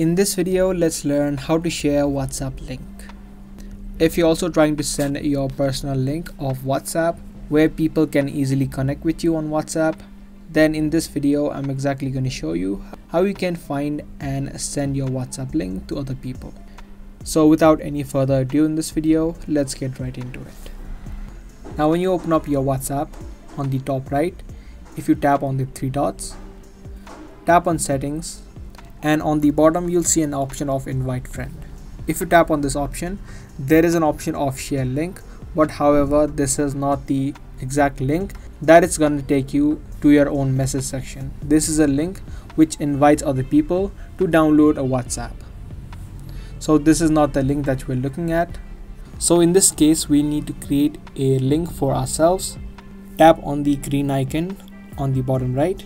In this video, let's learn how to share WhatsApp link. If you're also trying to send your personal link of WhatsApp where people can easily connect with you on WhatsApp, then in this video, I'm exactly going to show you how you can find and send your WhatsApp link to other people. So without any further ado in this video, let's get right into it. Now when you open up your WhatsApp on the top right, if you tap on the three dots, tap on settings and on the bottom you'll see an option of invite friend. If you tap on this option, there is an option of share link but however this is not the exact link that it's going to take you to your own message section. This is a link which invites other people to download a WhatsApp. So this is not the link that we're looking at. So in this case we need to create a link for ourselves. Tap on the green icon on the bottom right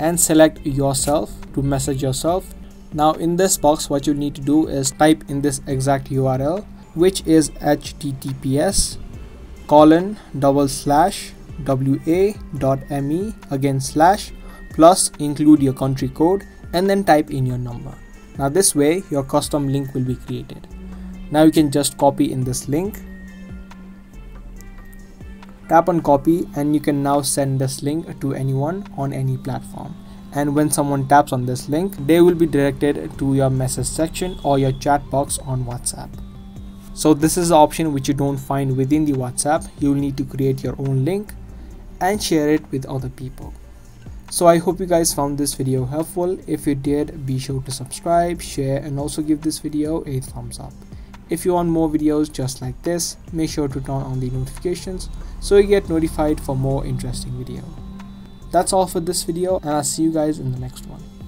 and select yourself to message yourself. Now in this box what you need to do is type in this exact URL which is https colon double slash wa.me again slash plus include your country code and then type in your number. Now this way your custom link will be created. Now you can just copy in this link Tap on copy and you can now send this link to anyone on any platform. And when someone taps on this link, they will be directed to your message section or your chat box on WhatsApp. So this is the option which you don't find within the WhatsApp. You'll need to create your own link and share it with other people. So I hope you guys found this video helpful. If you did, be sure to subscribe, share and also give this video a thumbs up. If you want more videos just like this, make sure to turn on the notifications so you get notified for more interesting video. That's all for this video and I'll see you guys in the next one.